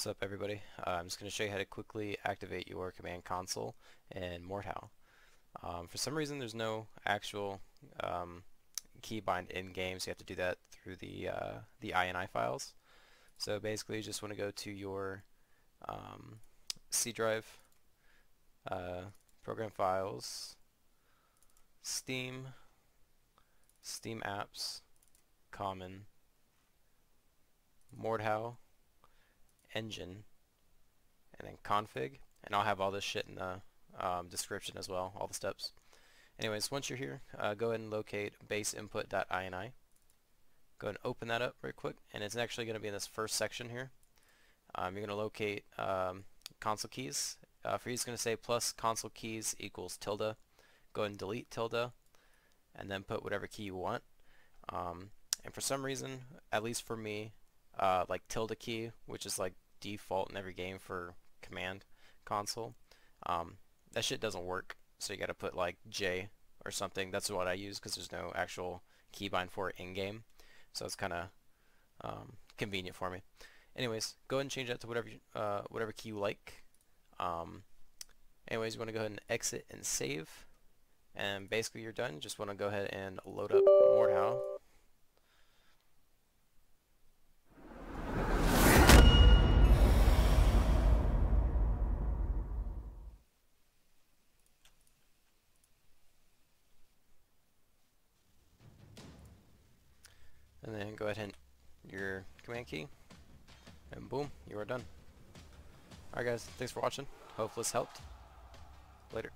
What's up everybody? Uh, I'm just going to show you how to quickly activate your command console in Mordhau. Um, for some reason there's no actual um, keybind in game so you have to do that through the, uh, the INI files. So basically you just want to go to your um, C drive, uh, program files, Steam, Steam apps, common, Mordhau, engine and then config and I'll have all this shit in the um, description as well all the steps. Anyways once you're here uh, go ahead and locate base input.ini go ahead and open that up real quick and it's actually going to be in this first section here. Um, you're going to locate um, console keys. Uh, for you it's going to say plus console keys equals tilde. Go ahead and delete tilde and then put whatever key you want. Um, and for some reason at least for me uh, like tilde key, which is like default in every game for command console. Um, that shit doesn't work, so you gotta put like J or something. That's what I use because there's no actual keybind for it in-game, so it's kind of um, convenient for me. Anyways, go ahead and change that to whatever you, uh, whatever key you like. Um, anyways, you want to go ahead and exit and save, and basically you're done. Just want to go ahead and load up Mordhau. Go ahead and your command key and boom you are done. Alright guys thanks for watching. Hope this helped. Later